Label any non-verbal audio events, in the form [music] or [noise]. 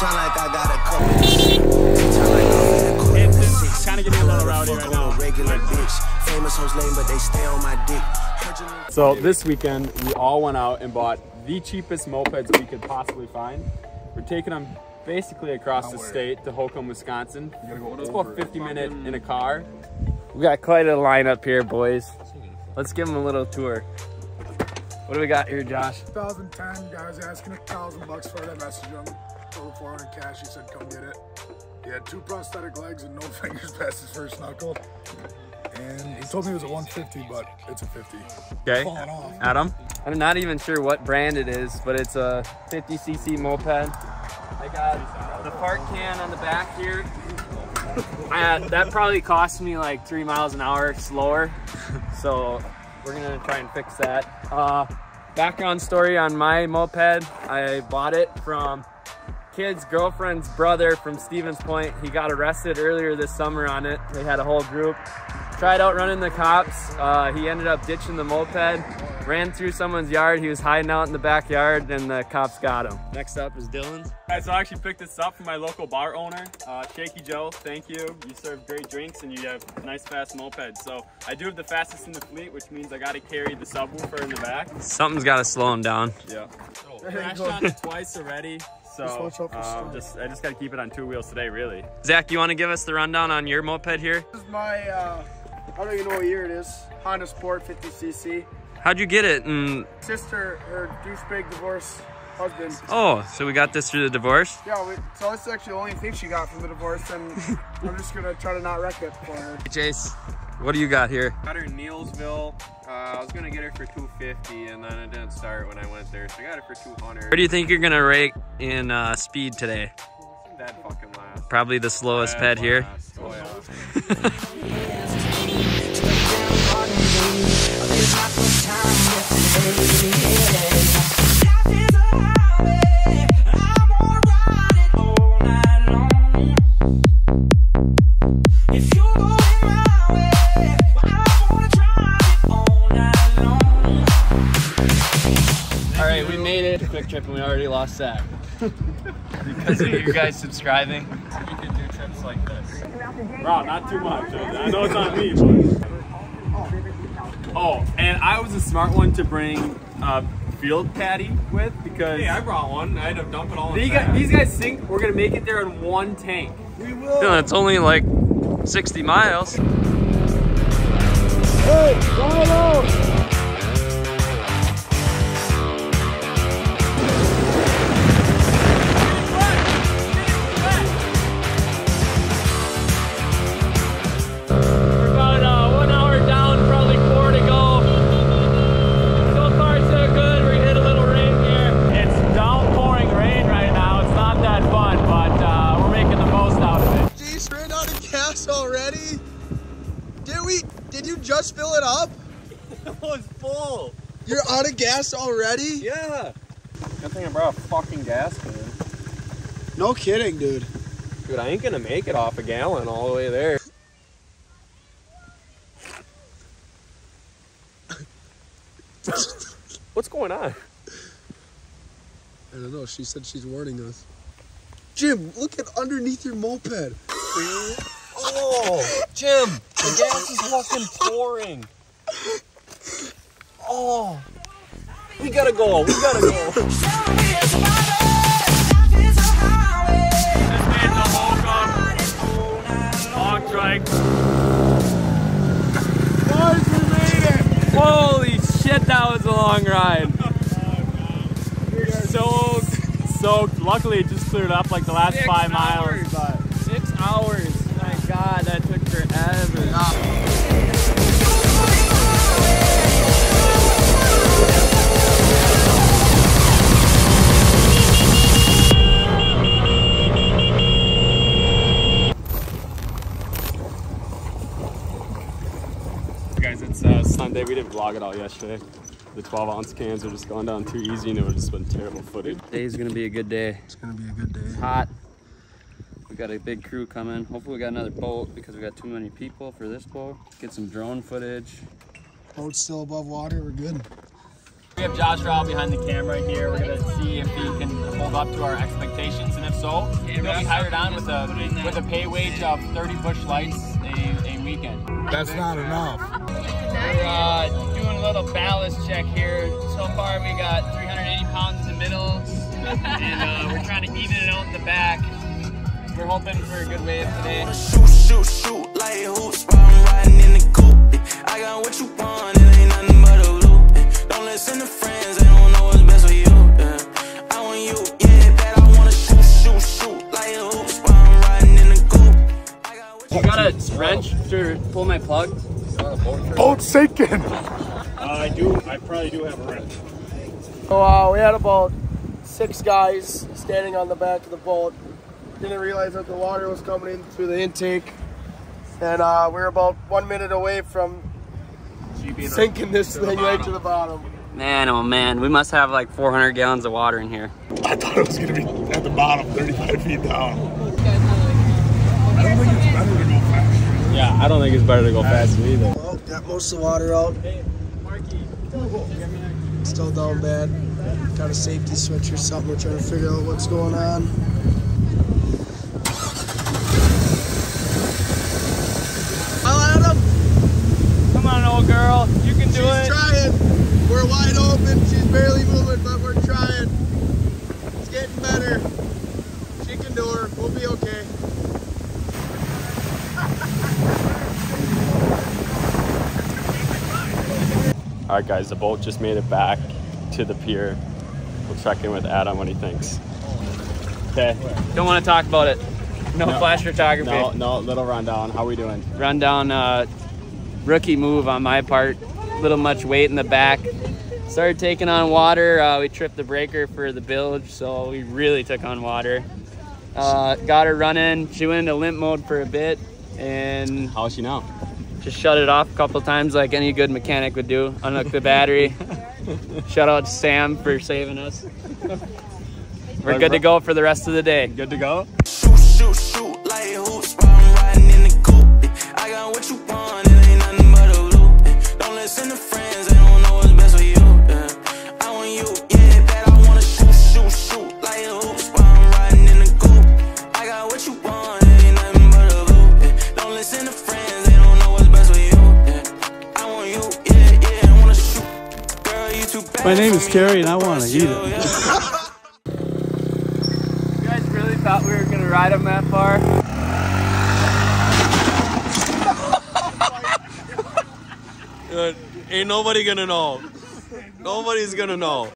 Sound like I got a couple. Sound like I'm in a quarter to six. Kinda getting a little rowdy right now. regular bitch. Famous hoes lame, but they stay on my dick. Heard you know- So this weekend, we all went out and bought the cheapest mopeds we could possibly find. We're taking them basically across the state to Holcombe, Wisconsin. It's about 50 minute in a car. We got quite a lineup here, boys. Let's give them a little tour. What do we got here, Josh? 2010, guy was asking a thousand bucks for it. I messaged him over 400 cash. He said, come get it. He had two prosthetic legs and no [laughs] fingers past his first knuckle. And he told me it was a 150, but it's a 50. Okay, Adam. I'm not even sure what brand it is, but it's a 50cc moped. I got the park can on the back here. [laughs] Uh, that probably cost me like three miles an hour slower. So we're gonna try and fix that. Uh, background story on my moped, I bought it from kid's girlfriend's brother from Stevens Point. He got arrested earlier this summer on it. They had a whole group. Tried out running the cops. Uh, he ended up ditching the moped, ran through someone's yard. He was hiding out in the backyard and the cops got him. Next up is Dylan's. Guys, so I actually picked this up from my local bar owner, uh, Shaky Joe. Thank you. You serve great drinks and you have nice fast mopeds. So I do have the fastest in the fleet, which means I got to carry the subwoofer in the back. Something's got to slow him down. Yeah. Crashed on it twice already. So Just watch out for um, just I just got to keep it on two wheels today, really. Zach, you want to give us the rundown on your moped here? This is my, uh, I don't even know what year it is, Honda Sport 50cc. How'd you get it? And Sister, her douchebag divorce husband. oh, so we got this through the divorce. Yeah, we, so this is actually the only thing she got from the divorce, and [laughs] I'm just gonna try to not wreck it for her. Hey, Chase, what do you got here? Got her in Neillsville. Uh, I was gonna get her for 250, and then it didn't start when I went there, so I got it for 200. Where do you think you're gonna rate in uh, speed today? Dead fucking last. Probably the slowest Dead ped here. Oh, yeah. [laughs] trip, and we already lost Zach because of you guys subscribing. You could do trips like this. Wow, not too much. I know it's not me, but. Oh, and I was a smart one to bring a field caddy with because Hey, I brought one. I had to dump it all these the guys, these guys think we're gonna make it there in one tank. We will. No, it's only like 60 miles. We're You're out of gas already? Yeah. Good thing I brought a fucking gas can. No kidding, dude. Dude, I ain't gonna make it off a gallon all the way there. [laughs] What's going on? I don't know, she said she's warning us. Jim, look at underneath your moped. Oh, Jim, the gas is fucking pouring. [laughs] Oh, we gotta go. We gotta go. This man's a Holcombe. Long trike. Guys, we made it. Holy shit, that was a long ride. So soaked. Luckily, it just cleared up like the last Six five hours. miles. Six hours. My God, that took forever. Guys, vlog it all yesterday. The 12 ounce cans are just going down too easy and it would have just been terrible footage. Today's gonna be a good day. It's gonna be a good day. It's Hot. We got a big crew coming. Hopefully we got another boat because we got too many people for this boat. Get some drone footage. Boat's still above water, we're good. We have Josh Rao behind the camera here. We're gonna see if he can hold up to our expectations? And if so, you'll be hired on with a with a pay wage of 30 Busch Lights a, a weekend. That's not enough. We're uh, doing a little ballast check here. So far, we got 380 pounds in the middle, and uh, we're trying to even it out in the back. We're hoping for a good wave today. Shoot, shoot, shoot like hoops while I'm riding in the coupe. I got what you want, it ain't nothing but a loop. Don't listen to friends, they don't know what's best for you. yeah. I want you, yeah, bet I wanna shoot, shoot, shoot like hoops while I'm riding in the coupe. I got what You got a wrench to pull my plug? Boat sinking. I do. I probably do have a wrench. So uh, we had about six guys standing on the back of the boat. Didn't realize that the water was coming in through the intake. And uh, we are about one minute away from sinking this thing right to the bottom. Man, oh man, we must have like 400 gallons of water in here. I thought it was gonna be at the bottom, 35 feet down. I don't think it's better to go faster. Yeah, I don't think it's better to go faster either. Well, got most of the water out. Still down bad. Got a safety switch or something. We're trying to figure out what's going on. I'll at him. Come on, old girl, you can do it. She's trying. We're wide open. She's barely moving, but we're trying. It's getting better. She can do her. We'll be okay. Guys, the boat just made it back to the pier. We'll check in with Adam what he thinks. Okay. Don't want to talk about it. No, No. flash photography. No, no, little rundown. How we doing? Rundown uh, rookie move on my part. Little much weight in the back. Started taking on water. Uh, we tripped the breaker for the bilge, so we really took on water. Uh, got her running. She went into limp mode for a bit and How is she now? Just shut it off a couple times like any good mechanic would do. Unhook the battery. [laughs] Shout out to Sam for saving us. [laughs] We're good to go for the rest of the day. Good to go? Shoot, shoot, shoot like hoops while I'm riding in the coupe. I got what you want, it ain't nothing but a loop. Don't listen to friends, My name is Terry and I wanna eat it. You guys really thought we were gonna ride them that far? Ain't nobody gonna know. Nobody's gonna know.